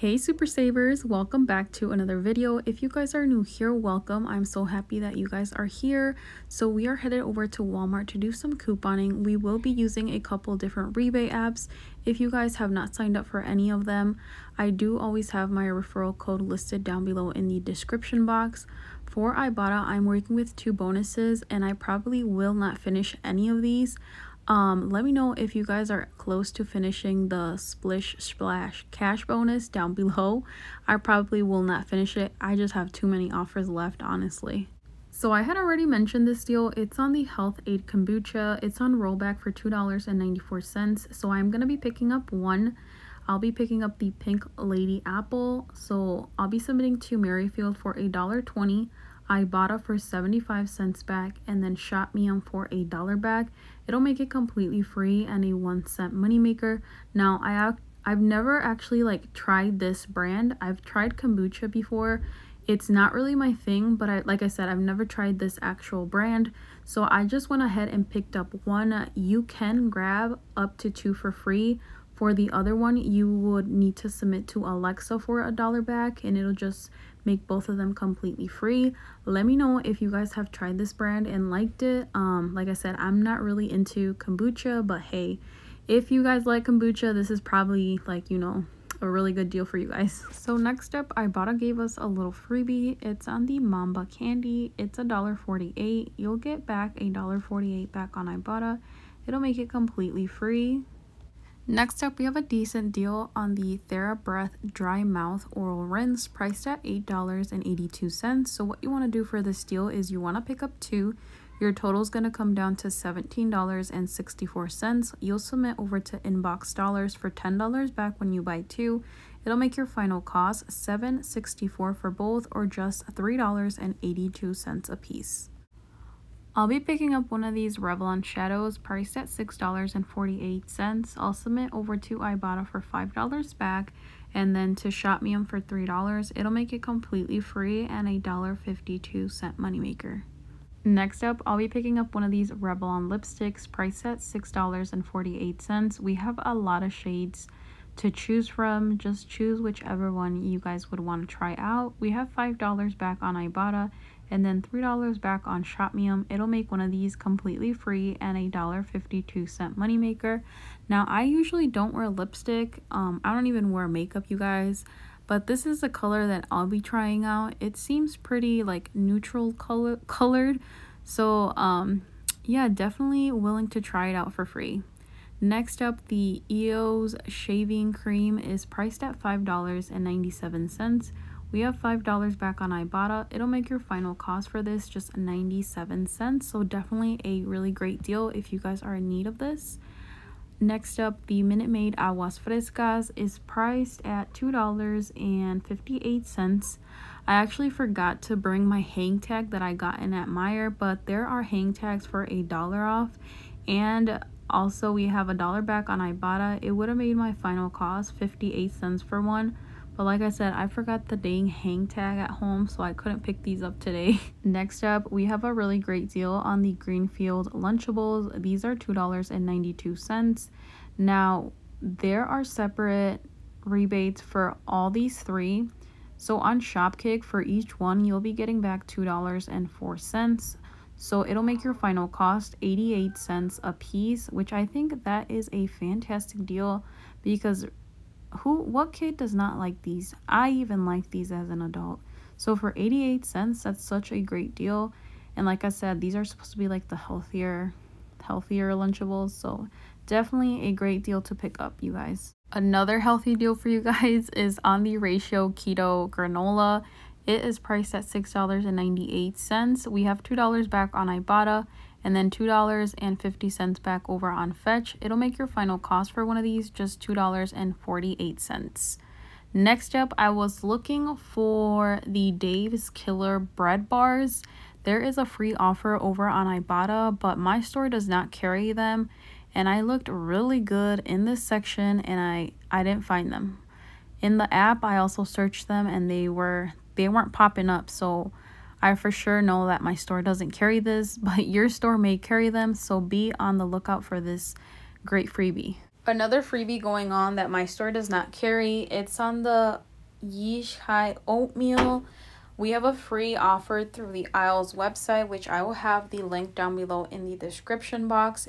Hey Super Savers, welcome back to another video. If you guys are new here, welcome. I'm so happy that you guys are here. So we are headed over to Walmart to do some couponing. We will be using a couple different rebate apps. If you guys have not signed up for any of them, I do always have my referral code listed down below in the description box. For Ibotta, I'm working with two bonuses and I probably will not finish any of these um let me know if you guys are close to finishing the splish splash cash bonus down below. I probably will not finish it. I just have too many offers left honestly. So i had already mentioned this deal. It's on the Health-Ade kombucha. It's on rollback for two dollars and 94 cents. So i'm gonna be picking up one. I'll be picking up the Pink Lady Apple, so I'll be submitting to Merryfield for a dollar twenty. Ibotta for 75 cents back and then Shopmium for a dollar back. It'll make it completely free and a one cent moneymaker. Now I I've never actually like tried this brand. I've tried kombucha before. It's not really my thing, but I like I said, I've never tried this actual brand. So I just went ahead and picked up one. You can grab up to two for free. For the other one, you would need to submit to Alexa for a dollar back and it'll just make both of them completely free. Let me know if you guys have tried this brand and liked it. Um like i said i'm not really into kombucha but hey if you guys like kombucha this is probably like you know a really good deal for you guys. So next up ibotta gave us a little freebie. It's on the mamba candy. It's a dollar 48 you'll get back a dollar 48 back on ibotta. It'll make it completely free Next up, we have a decent deal on the TheraBreath Dry Mouth Oral Rinse priced at $8.82. So what you want to do for this deal is you want to pick up two. Your total is going to come down to $17.64. You'll submit over to Inbox Dollars for $10 back when you buy two. It'll make your final cost $7.64 for both or just $3.82 a piece. I'll be picking up one of these Revlon shadows priced at $6.48. I'll submit over to Ibotta for $5 back and then to Shopmium for $3. It'll make it completely free and a $1.52 moneymaker. Next up, I'll be picking up one of these Revlon lipsticks priced at $6.48. We have a lot of shades to choose from. Just choose whichever one you guys would want to try out. We have $5 back on Ibotta and then $3 back on Shopmium. It'll make one of these completely free and a $1.52 moneymaker. Now, I usually don't wear lipstick. Um, I don't even wear makeup, you guys. But this is the color that I'll be trying out. It seems pretty like neutral color colored. So, um, yeah, definitely willing to try it out for free. Next up, the EOS shaving cream is priced at $5.97. We have $5 back on Ibotta. It'll make your final cost for this just 97 cents. So definitely a really great deal if you guys are in need of this. Next up, the Minute Maid Aguas Frescas is priced at $2.58. I actually forgot to bring my hang tag that I got in at Meijer, but there are hang tags for a dollar off. And also we have a dollar back on Ibotta. It would have made my final cost 58 cents for one. But like I said, I forgot the dang hang tag at home, so I couldn't pick these up today. Next up, we have a really great deal on the Greenfield Lunchables. These are $2.92. Now, there are separate rebates for all these three. So on Shopkick, for each one, you'll be getting back $2.04. So it'll make your final cost 88 cents a piece, which I think that is a fantastic deal because who what kid does not like these? I even like these as an adult. So for 88 cents that's such a great deal. And like i said these are supposed to be like the healthier healthier lunchables. So definitely a great deal to pick up you guys. Another healthy deal for you guys is on the ratio keto granola it is priced at six dollars and 98 cents we have two dollars back on ibotta and then $2.50 back over on Fetch. It'll make your final cost for one of these just $2.48. Next up, I was looking for the Dave's Killer bread bars. There is a free offer over on Ibotta, but my store does not carry them. And I looked really good in this section and I, I didn't find them. In the app, I also searched them and they were they weren't popping up. So I for sure know that my store doesn't carry this, but your store may carry them, so be on the lookout for this great freebie. Another freebie going on that my store does not carry, it's on the Yishi oatmeal. We have a free offer through the Aisle's website, which I will have the link down below in the description box,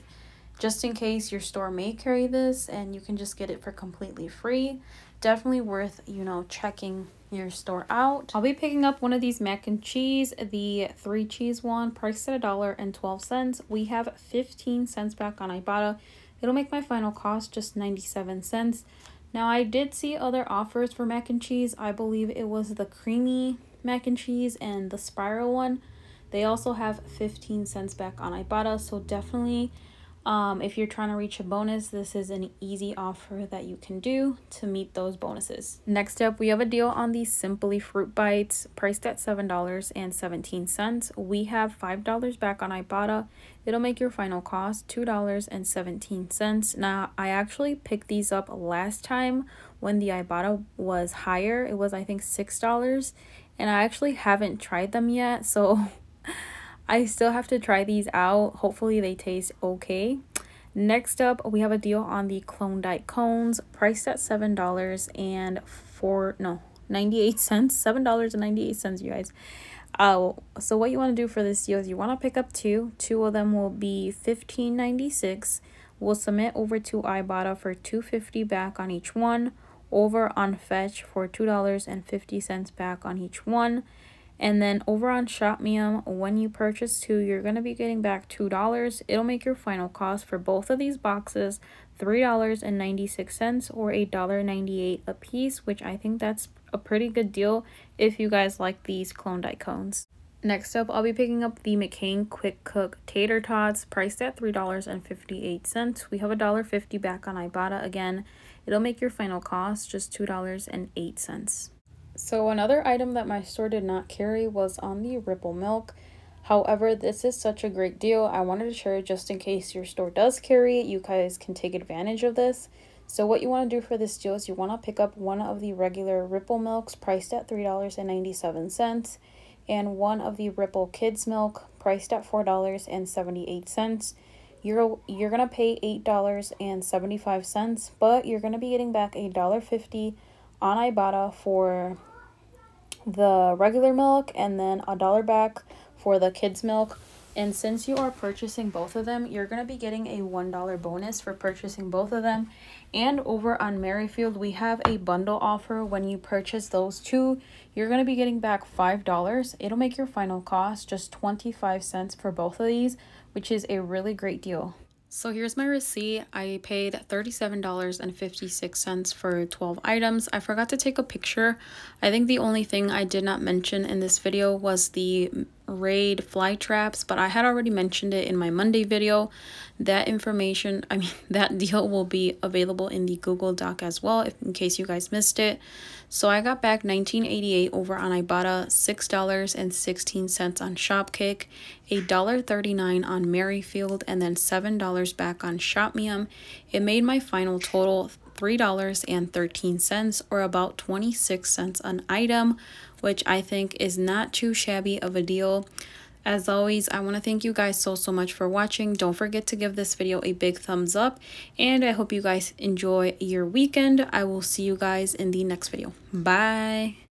just in case your store may carry this and you can just get it for completely free. Definitely worth, you know, checking your store out. I'll be picking up one of these mac and cheese, the three cheese one, priced at a dollar and 12 cents. We have 15 cents back on Ibotta. It'll make my final cost just 97 cents. Now, I did see other offers for mac and cheese. I believe it was the creamy mac and cheese and the spiral one. They also have 15 cents back on Ibotta, so definitely um, if you're trying to reach a bonus, this is an easy offer that you can do to meet those bonuses. Next up, we have a deal on the Simply Fruit Bites priced at $7.17. We have $5 back on Ibotta. It'll make your final cost $2.17. Now, I actually picked these up last time when the Ibotta was higher. It was, I think, $6. And I actually haven't tried them yet, so... I still have to try these out. Hopefully they taste okay. Next up, we have a deal on the Klondike cones, priced at $7 and four, no, 98 cents, $7.98, you guys. Uh, so what you want to do for this deal is you want to pick up two. Two of them will be $15.96. We'll submit over to Ibotta for $2.50 back on each one. Over on Fetch for $2.50 back on each one. And then over on Shopmium, when you purchase two, you're going to be getting back $2. It'll make your final cost for both of these boxes $3.96 or $1.98 a piece, which I think that's a pretty good deal if you guys like these Klondike cones. Next up, I'll be picking up the McCain Quick Cook Tater Tots, priced at $3.58. We have $1.50 back on Ibotta again. It'll make your final cost just $2.08. So another item that my store did not carry was on the Ripple Milk. However, this is such a great deal. I wanted to share it just in case your store does carry it. You guys can take advantage of this. So what you want to do for this deal is you want to pick up one of the regular Ripple Milks priced at $3.97 and one of the Ripple Kids Milk priced at $4.78. You're, you're going to pay $8.75, but you're going to be getting back $1.50 on Ibotta for the regular milk and then a dollar back for the kids milk. And since you are purchasing both of them you're going to be getting a one dollar bonus for purchasing both of them. And over on Merryfield we have a bundle offer. When you purchase those two you're going to be getting back five dollars. It'll make your final cost just 25 cents for both of these which is a really great deal so here's my receipt. I paid $37.56 for 12 items. I forgot to take a picture. I think the only thing I did not mention in this video was the Raid fly traps, but I had already mentioned it in my Monday video. That information, I mean, that deal will be available in the Google Doc as well, if, in case you guys missed it. So I got back 1988 over on Ibotta, $6.16 on Shopkick, $1.39 on Merryfield, and then $7 back on Shopmium. It made my final total $3.13 or about 26 cents an item, which I think is not too shabby of a deal. As always, I want to thank you guys so, so much for watching. Don't forget to give this video a big thumbs up. And I hope you guys enjoy your weekend. I will see you guys in the next video. Bye.